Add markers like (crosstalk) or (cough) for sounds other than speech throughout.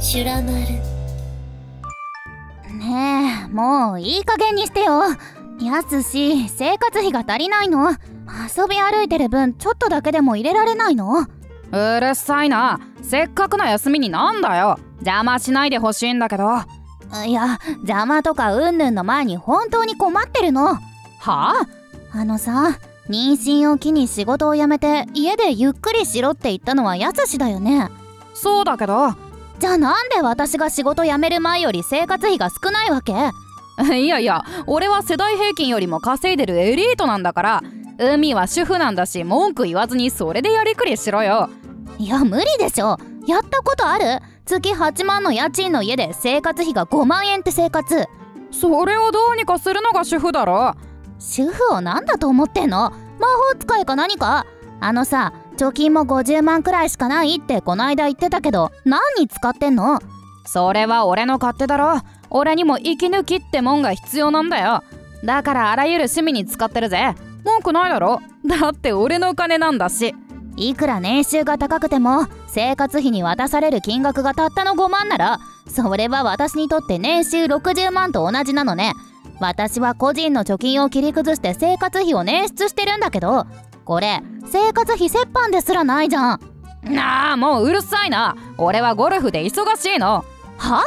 シュラマルねえもういい加減にしてよ。やすし生活費が足りないの。遊び歩いてる分ちょっとだけでも入れられないの。うるさいな。せっかくの休みになんだよ。邪魔しないでほしいんだけど。はいや邪魔とかうんぬんの前に本当に困ってるの。はあ？あのさ妊娠を機に仕事を辞めて家でゆっくりしろって言ったのはやすしだよね。そうだけどじゃあなんで私が仕事辞める前より生活費が少ないわけ？(laughs) いやいや俺は世代平均よりも稼いでるエリートなんだから海は主婦なんだし文句言わずにそれでやりくりしろよ。いや無理でしょ。やったことある？月8万の家賃の家で生活費が5万円って生活。それをどうにかするのが主婦だろ。主婦を何だと思ってんの？魔法使いか何か？あのさ貯金も50万くらいしかないってこないだ言ってたけど何に使ってんの？それは俺の勝手だろ。俺にも息抜きってもんが必要なんだよ。だからあらゆる趣味に使ってるぜ。文句ないだろ。だって俺の金なんだし。いくら年収が高くても生活費に渡される金額がたったの5万ならそれは私にとって年収60万と同じなのね私は個人の貯金を切り崩して生活費を捻出してるんだけどこれ生活費折半ですらないじゃん。なあもううるさいな。俺はゴルフで忙しいの。は？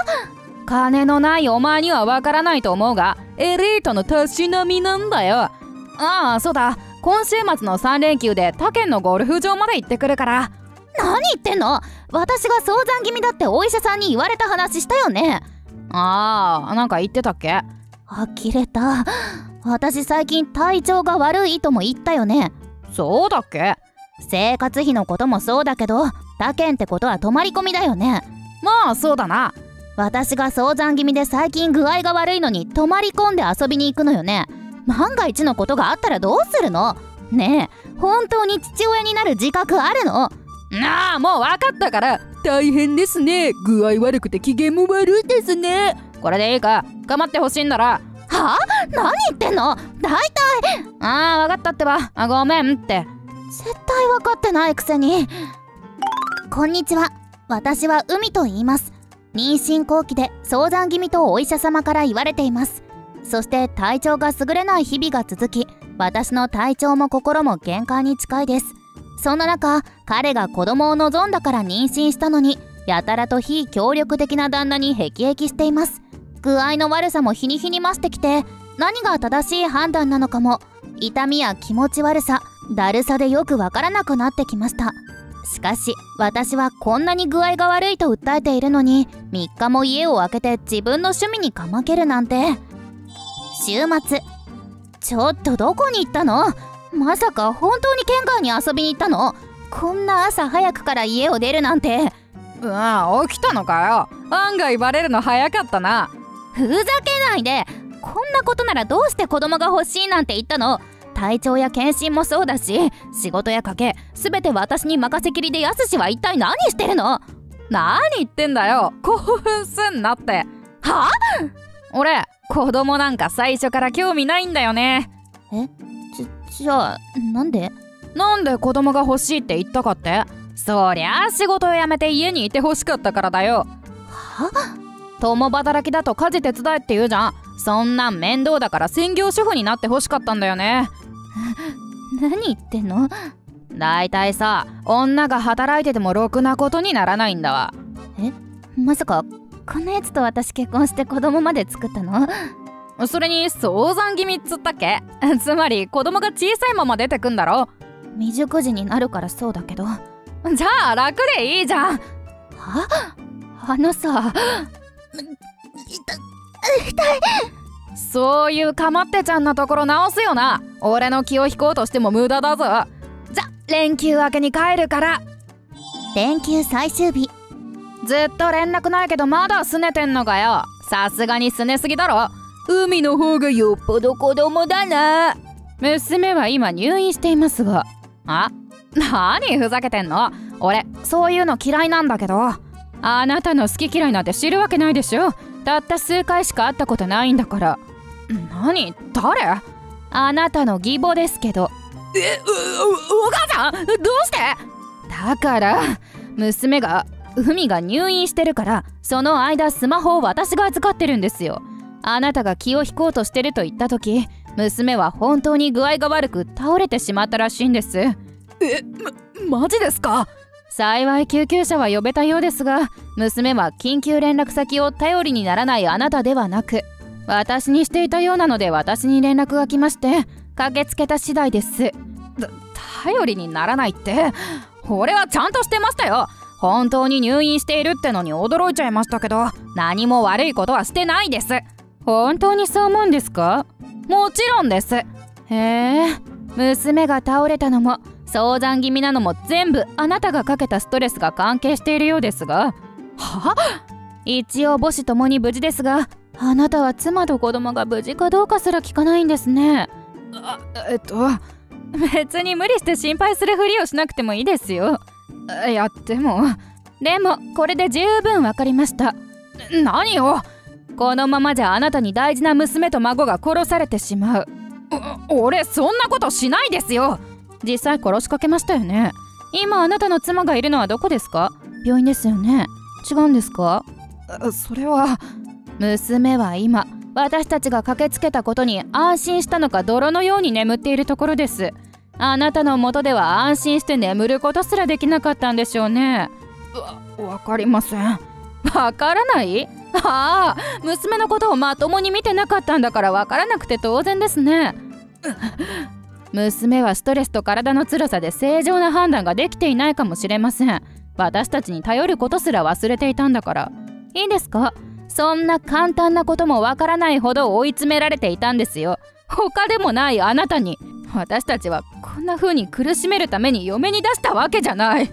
金のないお前にはわからないと思うがエリートのたしなみなんだよ。ああそうだ。今週末の3連休で他県のゴルフ場まで行ってくるから。何言ってんの？私が早産気味だってお医者さんに言われた話したよね。ああなんか言ってたっけ？呆れた。私最近体調が悪いとも言ったよね。そうだっけ？生活費のこともそうだけど他県ってことは泊まり込みだよね。まあそうだな。私が早産気味で最近具合が悪いのに泊まり込んで遊びに行くのよね。万が一のことがあったらどうするの？ねえ本当に父親になる自覚あるの？なあもう分かったから。大変ですね。具合悪くて機嫌も悪いですね。これでいいか？構ってほしいんならはあ何言ってんの？大体。ああ分かったってば。あごめんって。絶対分かってないくせに。こんにちは。私は海と言います。妊娠後期で早産気味とお医者様から言われています。そして体調が優れない日々が続き私の体調も心も限界に近いです。そんな中彼が子供を望んだから妊娠したのにやたらと非協力的な旦那に辟易しています。具合の悪さも日に日に増してきて何が正しい判断なのかも痛みや気持ち悪さだるさでよくわからなくなってきました。しかし私はこんなに具合が悪いと訴えているのに3日も家を空けて自分の趣味にかまけるなんて。週末ちょっとどこに行ったの？まさか本当に県外に遊びに行ったの？こんな朝早くから家を出るなんて。うわ起きたのかよ。案外バレるの早かったな。ふざけないで。こんなことならどうして子供が欲しいなんて言ったの？体調や検診もそうだし仕事や家計全て私に任せきりでやすしは一体何してるの？何言ってんだよ。興奮すんなって。は？あ俺子供なんか最初から興味ないんだよね。え？じじゃあなんで？なんで子供が欲しいって言ったかって？そりゃあ仕事を辞めて家にいて欲しかったからだよ。は？共働きだと家事手伝えって言うじゃん。そんなん面倒だから専業主婦になって欲しかったんだよね。(laughs) 何言ってんの？だいたいさ女が働いててもろくなことにならないんだわ。え？まさかこのやつと私結婚して子供まで作ったの？それに早産気味っつったっけ？(laughs) つまり子供が小さいまま出てくんだろ？未熟児になるからそうだけど。じゃあ楽でいいじゃん。は？あのさ痛い。そういうかまってちゃんのところ直すよな。俺の気を引こうとしても無駄だぞ。じゃ連休明けに帰るから。連休最終日。ずっと連絡ないけどまだ拗ねてんのかよ。さすがに拗ねすぎだろ。海の方がよっぽど子供だな。娘は今入院していますが。あ？何ふざけてんの？俺そういうの嫌いなんだけど。あなたの好き嫌いなんて知るわけないでしょたった数回しか会ったことないんだから。何？誰？あなたの義母ですけど。えお母さん？どうして？だから娘が海が入院してるからその間スマホを私が預かってるんですよ。あなたが気を引こうとしてると言った時娘は本当に具合が悪く倒れてしまったらしいんです。えまマジですか？幸い救急車は呼べたようですが娘は緊急連絡先を頼りにならないあなたではなく私にしていたようなので私に連絡が来まして駆けつけた次第です。頼りにならないって？俺はちゃんとしてましたよ。本当に入院しているってのに驚いちゃいましたけど何も悪いことはしてないです。本当にそう思うんですか？もちろんです。へえ。娘が倒れたのも早産気味なのも全部あなたがかけたストレスが関係しているようですが。は一応母子ともに無事ですがあなたは妻と子供が無事かどうかすら聞かないんですね。あえっと別に無理して心配するふりをしなくてもいいですよ。いやでも。でもこれで十分分かりました。何を？このままじゃあなたに大事な娘と孫が殺されてしまう。俺そんなことしないですよ。実際殺しかけましたよね。今あなたの妻がいるのはどこですか？病院ですよね。違うんですか？それは。娘は今私たちが駆けつけたことに安心したのか泥のように眠っているところです。あなたの元では安心して眠ることすらできなかったんでしょうね。わわかりません。わからない？ああ娘のことをまともに見てなかったんだからわからなくて当然ですね娘はストレスと体の辛さで正常な判断ができていないかもしれません。私たちに頼ることすら忘れていたんだから。いいですか？そんな簡単なこともわからないほど追い詰められていたんですよ。他でもないあなたに。私たちはこんな風に苦しめるために嫁に出したわけじゃない。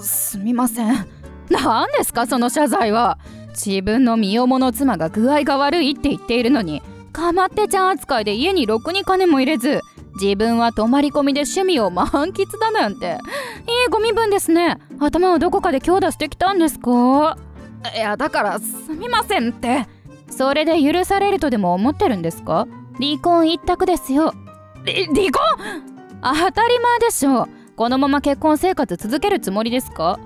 すみません。何ですか？その謝罪は。自分の身重の妻が具合が悪いって言っているのに。かまってちゃん扱いで家にろくに金も入れず自分は泊まり込みで趣味を満喫だなんて。いいご身分ですね。頭をどこかで強打してきたんですか？いやだからすみませんって。それで許されるとでも思ってるんですか？離婚一択ですよ。離婚？当たり前でしょ。このまま結婚生活続けるつもりですか？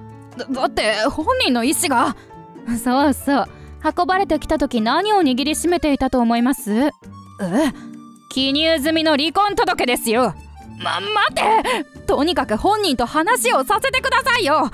だって本人の意思が。そうそう。運ばれてきた時何を握りしめていたと思います？え？記入済みの離婚届ですよ。ま待って。とにかく本人と話をさせてくださいよ。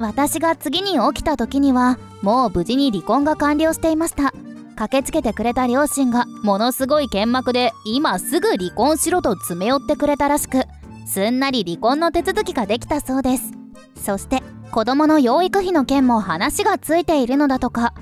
私が次に起きた時にはもう無事に離婚が完了していました。駆けつけてくれた両親がものすごい剣幕で今すぐ離婚しろと詰め寄ってくれたらしくすんなり離婚の手続きができたそうです。そして子供の養育費の件も話がついているのだとか。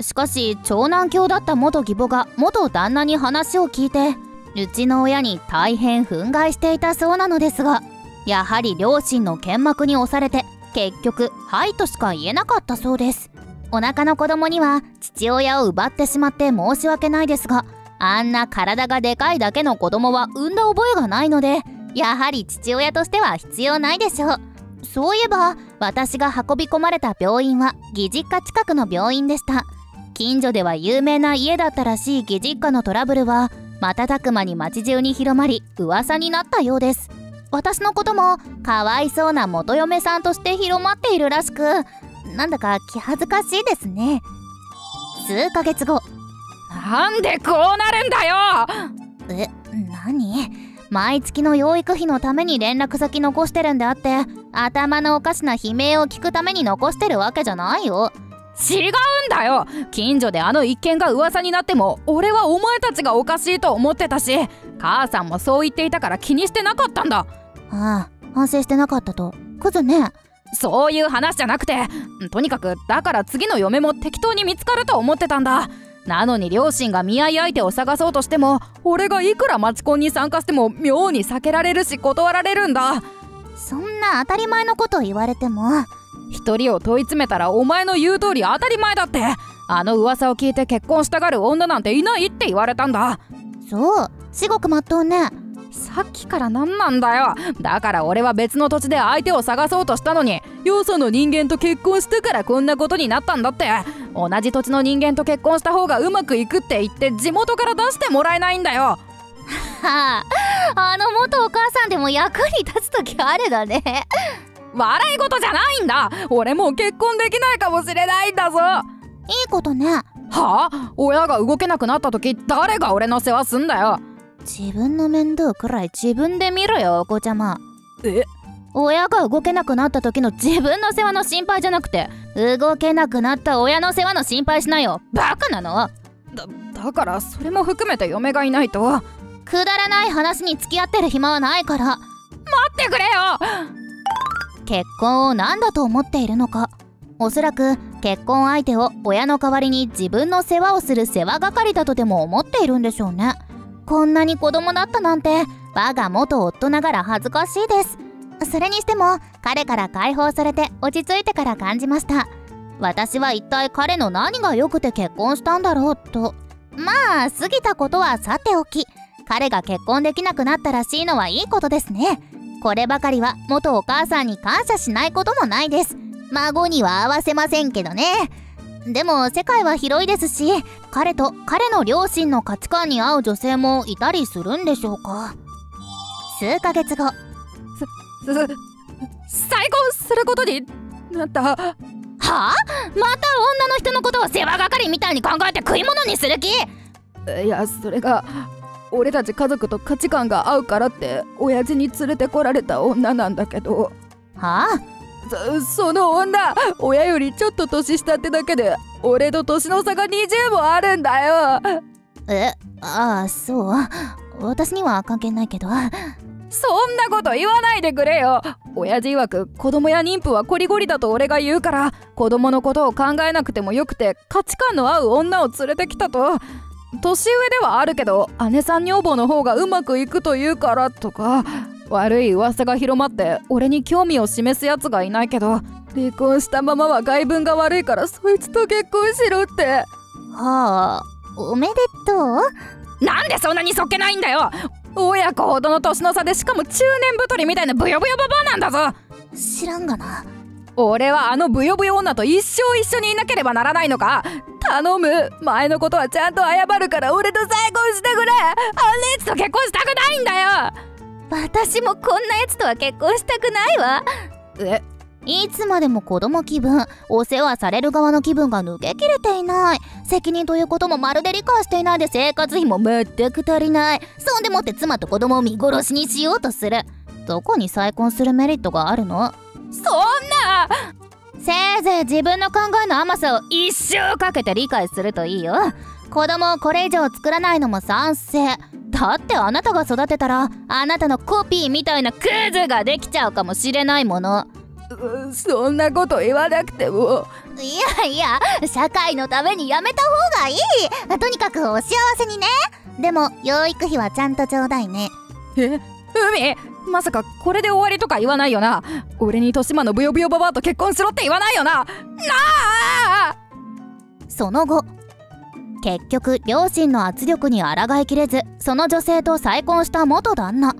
しかし長男卿だった元義母が元旦那に話を聞いてうちの親に大変憤慨していたそうなのですがやはり両親の剣幕に押されて結局「はい」としか言えなかったそうです。お腹の子供には父親を奪ってしまって申し訳ないですがあんな体がでかいだけの子供は産んだ覚えがないのでやはり父親としては必要ないでしょう。そういえば私が運び込まれた病院は義実家近くの病院でした。近所では有名な家だったらしい義実家のトラブルは瞬く間に街中に広まり噂になったようです。私のこともかわいそうな元嫁さんとして広まっているらしくなんだか気恥ずかしいですね。数ヶ月後なんでこうなるんだよ。え何？毎月の養育費のために連絡先残してるんであって頭のおかしな悲鳴を聞くために残してるわけじゃないよ違うんだよ。近所であの一件が噂になっても俺はお前たちがおかしいと思ってたし母さんもそう言っていたから気にしてなかったんだ。ああ反省してなかったと。クズねそういう話じゃなくて。とにかくだから次の嫁も適当に見つかると思ってたんだ。なのに両親が見合い相手を探そうとしても俺がいくらマチコンに参加しても妙に避けられるし断られるんだ。そんな当たり前のことを言われても一人を問い詰めたらお前の言う通り当たり前だって。あの噂を聞いて結婚したがる女なんていないって言われたんだ。そう至極まっとうね。さっきから何なんだよ。だから俺は別の土地で相手を探そうとしたのによその人間と結婚したからこんなことになったんだって。同じ土地の人間と結婚した方がうまくいくって言って地元から出してもらえないんだよ。は (laughs) ああの元お母さんでも役に立つ時あるだね笑い事じゃないんだ。俺もう結婚できないかもしれないんだぞ。いいことね。はあ？親が動けなくなった時誰が俺の世話すんだよ。自分の面倒くらい自分で見ろよお子ちゃま。え？親が動けなくなった時の自分の世話の心配じゃなくて動けなくなった親の世話の心配しなよ。バカなの。だだからそれも含めて嫁がいないと。待くだらない話に付き合ってる暇はないから。ってくれよ結婚を何だと思っているのか。おそらく結婚相手を親の代わりに自分の世話をする世話係だとでも思っているんでしょうね。こんなに子供だったなんて我が元夫ながら恥ずかしいです。それにしても彼から解放されて落ち着いてから感じました。私は一体彼の何が良くて結婚したんだろうと。まあ過ぎたことはさておき。彼が結婚できなくなったらしいのはいいことですね。こればかりは元お母さんに感謝しないこともないです。孫には合わせませんけどね。でも世界は広いですし彼と彼の両親の価値観に合う女性もいたりするんでしょうか。数ヶ月後。す再婚することになった？はあ？また女の人のことを世話係みたいに考えて食い物にする気？いやそれが俺たち家族と価値観が合うからって親父に連れてこられた女なんだけど。はあ？そその女親よりちょっと年下ってだけで俺と年の差が20もあるんだよ。えああそう。私には関係ないけど。そんなこと言わないでくれよ。親父曰く子供や妊婦はコリゴリだと俺が言うから子供のことを考えなくてもよくて価値観の合う女を連れてきたと年上ではあるけど姉さん女房の方がうまくいくと言うからとか悪い噂が広まって俺に興味を示すやつがいないけど離婚したままは外分が悪いからそいつと結婚しろって。はあおめでとう？なんでそんなにそっけないんだよ！親子ほどの年の差でしかも中年太りみたいなブヨブヨババアなんだぞ！知らんがな。俺はあのブヨブヨ女と一生一緒にいなければならないのか頼む。前のことはちゃんと謝るから俺と再婚してくれ。あんなやつと結婚したくないんだよ。私もこんなやつとは結婚したくないわ。え？いつまでも子供気分お世話される側の気分が抜けきれていない。責任ということもまるで理解していないで生活費も全く足りない。そんでもって妻と子供を見殺しにしようとするどこに再婚するメリットがあるのそんなせいぜい自分の考えの甘さを一生かけて理解するといいよ。子供をこれ以上作らないのも賛成。だってあなたが育てたらあなたのコピーみたいなクズができちゃうかもしれないもの。うそんなこと言わなくても。いやいや社会のためにやめた方がいい。とにかくお幸せにね。でも養育費はちゃんとちょうだいね。え？海？まさかこれで終わりとか言わないよな。俺に豊島のブヨブヨババアと結婚しろって言わないよな。なあ。その後結局両親の圧力に抗いきれずその女性と再婚した元旦那。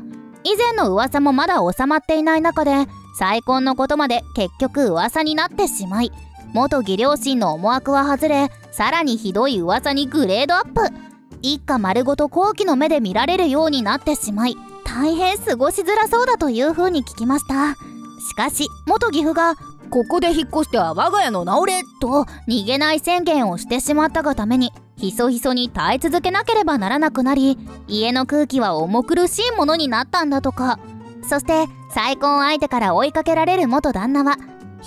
以前の噂もまだ収まっていない中で再婚のことまで結局噂になってしまい元義両親の思惑は外れさらにひどい噂にグレードアップ。一家丸ごと後期の目で見られるようになってしまい大変過ごしづらそうだという風に聞きました。しかし元義父がここで引っ越しては我が家の直れと逃げない宣言をしてしまったがためにひそひそに耐え続けなければならなくなり家の空気は重苦しいものになったんだとか。そして再婚相手から追いかけられる元旦那は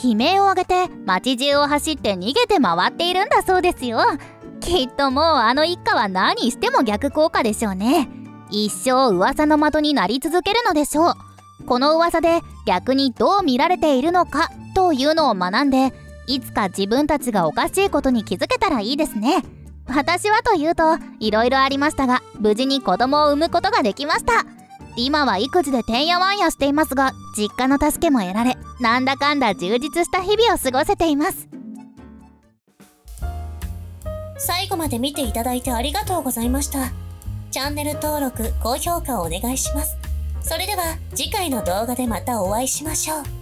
悲鳴を上げて街中を走って逃げて回っているんだそうですよ。きっともうあの一家は何しても逆効果でしょうね。一生噂の的になり続けるのでしょう。この噂で逆にどう見られているのかというのを学んでいつか自分たちがおかしいことに気づけたらいいですね。私はというといろいろありましたが無事に子供を産むことができました。今は育児でてんやわんやしていますが実家の助けも得られなんだかんだ充実した日々を過ごせています。最後まで見ていただいてありがとうございました。チャンネル登録高評価をお願いします。それでは次回の動画でまたお会いしましょう。